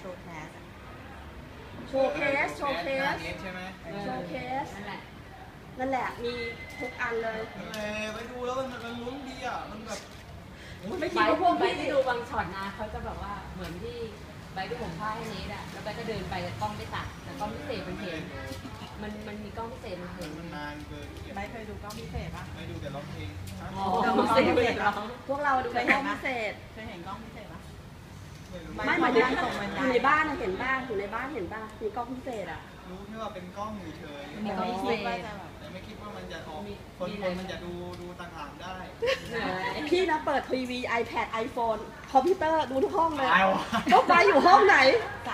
โชว์แคสอะโชว์เคสโชว์เคสเอใช่ไหมโชว์เคสนั่นแหละนั่นแหละมีทุกอันเลยนั่นแหละไปดูแล้วมันมันลุ้นดีอะมันแบบโอ้ยไม่คิดว่าพวกใบพี่ที่ดูบางช็อตนะเขาจะแบบว่าเหมือนที่ใบที่ผมพาให้เนทอะแล้วใบก็เดินไปแต่กล้องไม่ตัดแต่กล้องพิเศษมันเห็นมันมันมีกล้องพิเศษมันเห็นมันนานเกินเก็บใบเคยดูกล้องพิเศษปะไม่ดูแต่ร้องเพลงอ๋อเราพิมาเศเสษพเหรอพวกเราดูไปห้องพิเศษเคยเห็นกล้องพิเศษปะ ไม่รู้ไม่หมายถึงส่งบรรยายอยู่ในบ้านน่ะเห็นบ้างอยู่ในบ้านเห็นบ้างมีกล้องพิเศษอะรู้แค่ว่าเป็นกล้องเฉยๆมีกล้องพิเศคิดษว่าจะแบบแต่ไม่คิดว่ามันจะออกมีคนมีคอะไรนมันจะดูดูต่างหากได้เหนื่อยพี่นะเปิดทีวี iPad iPhone คอมพิวเตอร์ดูทุกห้องเลยตายวะก็ไปอยู่ห้องไหน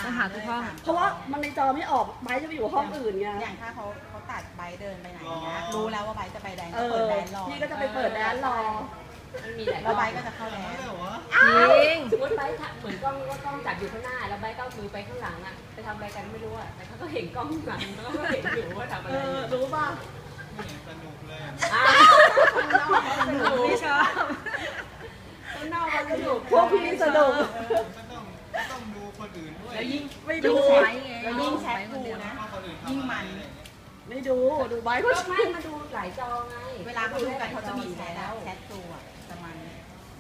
จะหาทุกห้องเพราะว่ามันในจอไม่ออกไบร์ทจะไปอยู่ห้องอื่นไงอย่างถ้าเขาเขาตัดใบเดินไปไหนเงี้ยรู้แล้วว่าใบจะไปแดนเอก็เปิดอแดนรอพี่ก็จะไปเปิดแดนรอ มันมีหลายกแล้ล้วองใบก็จะเข้าแดนั่นนเลยเหรอวะจริง สมมติใบถ่ายเหมือนกล้องว่ากล้องจับอยู่ข้างหน้า แล้วใบก็เอามือไปข้างหลังอะไปทำอะไรกันไม่รู้อะแต่เขาก็เห็นกล้องข้างหลังแล้วก็เห็นอยู่ว่าทำอะเอไรอ อยู่รู้ป่ะไม่เห็นสนุกเลยอะอ้าวสนุกไม่ชอบข้างนอกมันสนุกพวกพี่สนุก ก็ต้องก็ต้องดูคนอื่นด้วยแล้วยิ่งไม่ดู แล้วยิ่งแชทกูนะ ว่าคนอื่นทำยิ่งอะไรมันอะไรอย่างเงี้ยไม่ดู ดูไบร์ทก็ก็ไม่มาดูหลายจอไงเวลาเขาดูกันเขาจะมีแชทแล้วแล้วแชทกูอะประมาณนี้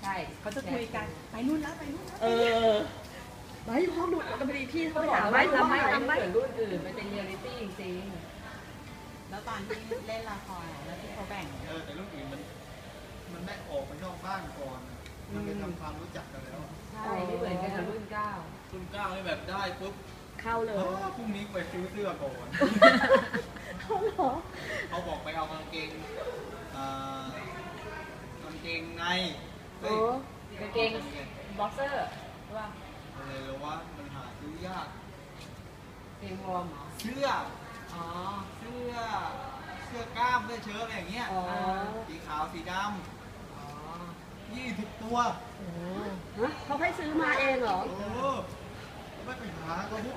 ใช่เขาจะคุยกันไปนู่นแล้วไปนู่นแล้วเออไบร์ทอยู่ห้องดูแล้วก็พอดีพี่เขาก็ไปบอกถามว่าไบร์ททำให้ห้องไหนทำให้เหมือนรุ่นอื่นมันเป็นเรียลลิตี้จริงแล้วตอนที่เล่นละครอะแล้วที่เขาแบ่งเออแต่รุ่นอื่นมันมันได้ออกไปนอกบ้านก่อนอะมันไปทำความรู้จักกันแล้วๆใช่ไม่เหมือนกันกับรุ่นเก้ารุ่นเก้านี่แบบได้ปุ๊บเข้าเลเอยอพรุ่งนี้ไปซื้อเสื้อก่อนเขาเหรอเขาบอกไปเอากางเกงอ่ากางเกงในเฮ้ โอ้ยกางเกงบ็อกเซอร์ใช่ป่ะอะไรแล้ววะมันหาซื้อยาก เกงวอร์มเหรอ เสื้อ อ๋อ เสื้อ เสื้อกล้ามเสื้อเชิ้ตอะไรอย่างเงี้ยอ๋อสีขาวสีดำอ๋อยี่สิบตัว ฮะเขาให้ซื้อมาเองเหรอ โอ้ไม่ไปหาก็ทุก